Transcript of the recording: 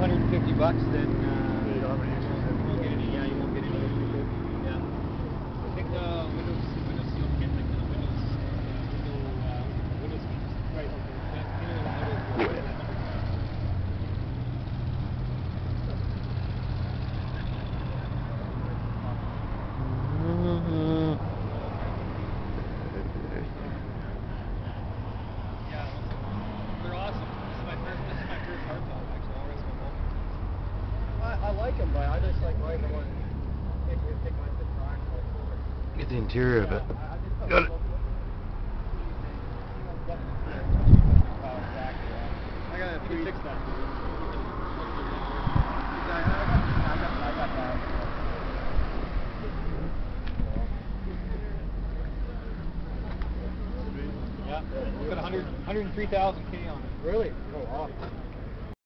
250 bucks, then uh, like them, but I just like mine the one. Get the interior of it. Got it. I got a Yeah, it's 103,000 K on it. Really? Oh, wow.